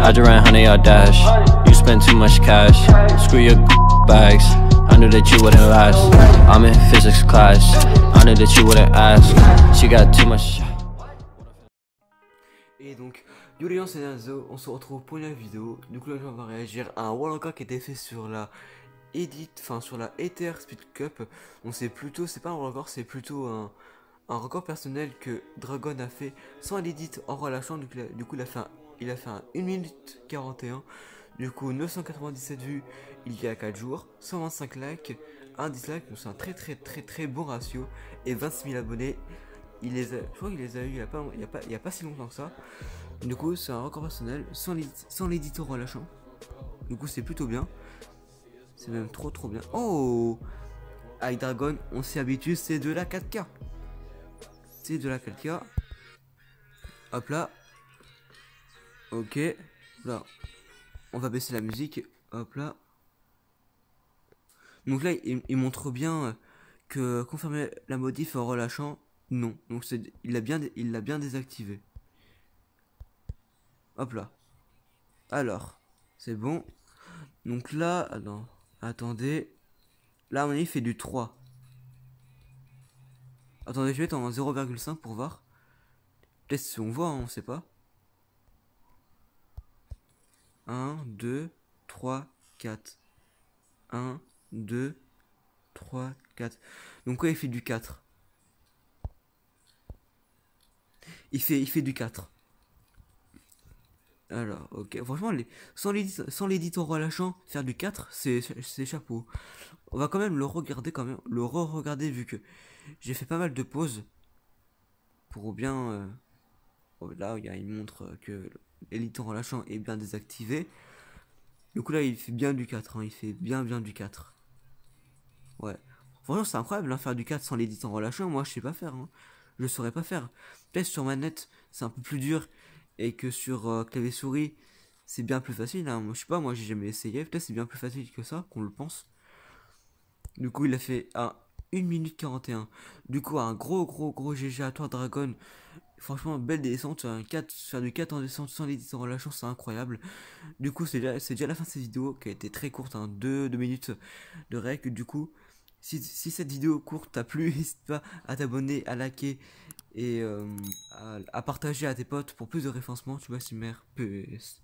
I just ran honey or dash. You spend too much cash. Screw your bags. I knew that you wouldn't last. I'm in physics class. I knew that you wouldn't ask. She got too much. Et donc, yo les gens c'est Nazo, on se retrouve pour une vidéo. Du coup là on va réagir à un wall qui était fait sur la Edit, enfin sur la Ether Speed Cup. On sait plutôt, c'est pas un record, c'est plutôt un, un, record personnel que Dragon a fait sans l'edit en relâchant. Du coup il a fait un, il a fait un 1 minute 41. Du coup 997 vues il y a 4 jours, 125 likes, un dislike, donc c'est un très très très très bon ratio et 26 000 abonnés. Il les a, je crois qu'il les a eu il n'y a, pas, a, a pas si longtemps que ça. Du coup, c'est un record personnel sans l'éditeur relâchant. Du coup, c'est plutôt bien. C'est même trop trop bien. Oh Avec Dragon, on s'y habitue, c'est de la 4K. C'est de la 4K. Hop là. Ok. Là. On va baisser la musique. Hop là. Donc là, il, montre bien que confirmer la modif en relâchant, non. Donc il l'a bien, il l'a bien désactivé. Hop là. Alors, c'est bon. Donc là, attendez. Là, on il fait du 3. Attendez, je vais mettre en 0,5 pour voir. Peut-être si on voit, hein, on sait pas. 1, 2, 3, 4. 1, 2, 3, 4. Donc quoi, il fait du 4 il fait, il fait du 4. Alors, ok. Franchement, les, sans l'éditeur relâchant, faire du 4, c'est chapeau. On va quand même le regarder quand même. Le re-regarder vu que j'ai fait pas mal de pauses. Pour bien... Euh, oh, là, il montre que l'éditeur relâchant est bien désactivé. Du coup là, il fait bien du 4. Hein. Il fait bien bien du 4. Ouais. Franchement, c'est incroyable, hein, faire du 4 sans l'éditeur relâchant. Moi, je sais pas faire. Hein. Je saurais pas faire. Peut-être sur manette, c'est un peu plus dur et que sur euh, clavier souris c'est bien plus facile hein. moi je sais pas moi j'ai jamais essayé peut-être c'est bien plus facile que ça qu'on le pense du coup il a fait un 1 minute 41 du coup un gros gros gros GG à toi Dragon franchement belle descente un 4 faire du 4 en descente sans l'éditeur en relâchant c'est incroyable du coup c'est déjà déjà la fin de cette vidéo qui a été très courte 2 hein. minutes de règle du coup si, cette vidéo courte t'a plu, n'hésite pas à t'abonner, à liker et euh, à, partager à tes potes pour plus de référencement. Tu si mère, PS.